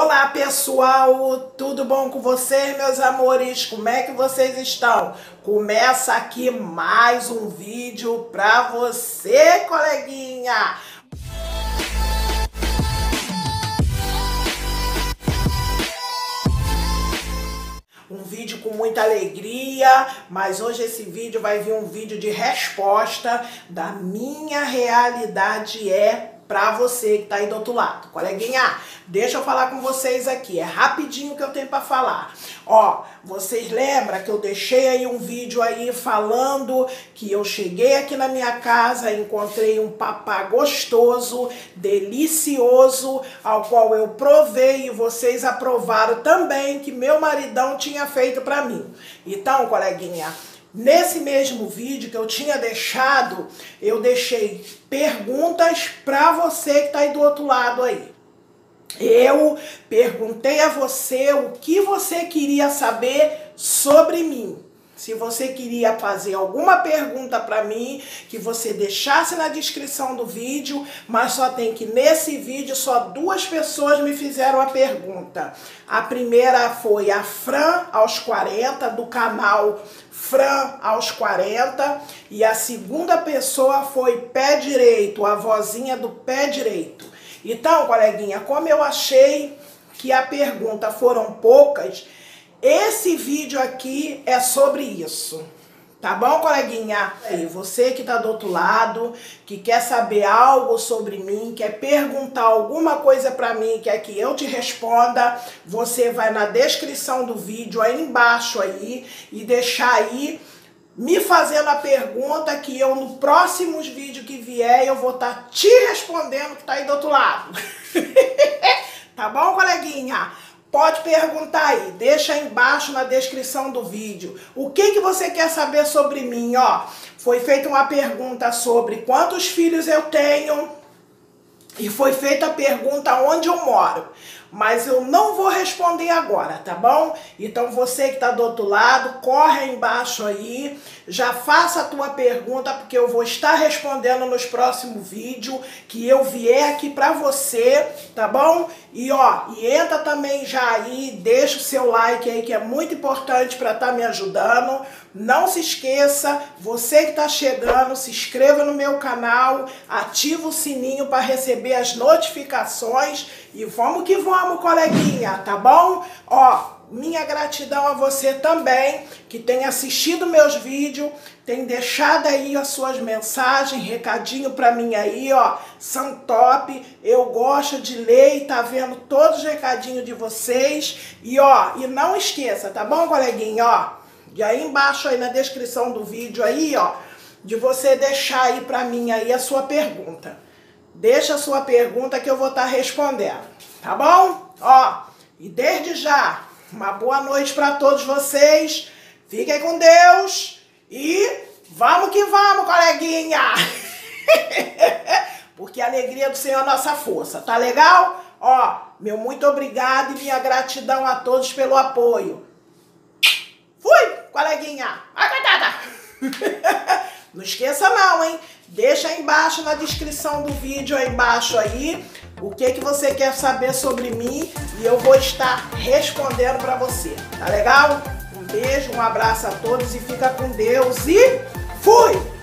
Olá pessoal, tudo bom com vocês, meus amores? Como é que vocês estão? Começa aqui mais um vídeo pra você, coleguinha! um vídeo com muita alegria, mas hoje esse vídeo vai vir um vídeo de resposta da minha realidade é para você que tá aí do outro lado. Coleguinha, deixa eu falar com vocês aqui, é rapidinho que eu tenho para falar. Ó, vocês lembram que eu deixei aí um vídeo aí falando que eu cheguei aqui na minha casa, encontrei um papá gostoso, delicioso, ao qual eu provei e vocês aprovaram também que meu maridão tinha feito para mim. Então, coleguinha, Nesse mesmo vídeo que eu tinha deixado, eu deixei perguntas para você que está aí do outro lado aí. Eu perguntei a você o que você queria saber sobre mim. Se você queria fazer alguma pergunta para mim, que você deixasse na descrição do vídeo, mas só tem que nesse vídeo só duas pessoas me fizeram a pergunta. A primeira foi a Fran aos 40 do canal Fran aos 40 e a segunda pessoa foi Pé Direito, a vozinha do Pé Direito. Então, coleguinha, como eu achei que a pergunta foram poucas, esse vídeo aqui é sobre isso. Tá bom, coleguinha? Aí, você que tá do outro lado, que quer saber algo sobre mim, quer perguntar alguma coisa para mim, quer que eu te responda, você vai na descrição do vídeo aí embaixo aí e deixar aí me fazendo a pergunta que eu no próximos vídeos que vier eu vou estar tá te respondendo que tá aí do outro lado. tá bom, coleguinha? Pode perguntar aí, deixa aí embaixo na descrição do vídeo. O que, que você quer saber sobre mim? Ó, foi feita uma pergunta sobre quantos filhos eu tenho e foi feita a pergunta onde eu moro mas eu não vou responder agora, tá bom? Então você que está do outro lado, corre embaixo aí, já faça a tua pergunta, porque eu vou estar respondendo nos próximos vídeos que eu vier aqui para você, tá bom? E ó, e entra também já aí, deixa o seu like aí que é muito importante para estar tá me ajudando. Não se esqueça, você que está chegando, se inscreva no meu canal, ativa o sininho para receber as notificações e vamos que vamos, coleguinha, tá bom? Ó, minha gratidão a você também, que tem assistido meus vídeos, tem deixado aí as suas mensagens, recadinho para mim aí, ó, são top. Eu gosto de ler e tá vendo todos os recadinhos de vocês. E ó, e não esqueça, tá bom, coleguinha, ó? E aí embaixo aí na descrição do vídeo aí, ó, de você deixar aí para mim aí a sua pergunta. Deixa a sua pergunta que eu vou estar tá respondendo, tá bom? Ó, e desde já, uma boa noite para todos vocês. Fiquem com Deus e vamos que vamos, coleguinha! Porque a alegria do Senhor é nossa força, tá legal? Ó, meu muito obrigado e minha gratidão a todos pelo apoio. Fui, coleguinha! Ai, coitada! Não esqueça não, hein? Deixa aí embaixo na descrição do vídeo aí embaixo aí o que que você quer saber sobre mim e eu vou estar respondendo para você. Tá legal? Um beijo, um abraço a todos e fica com Deus e fui!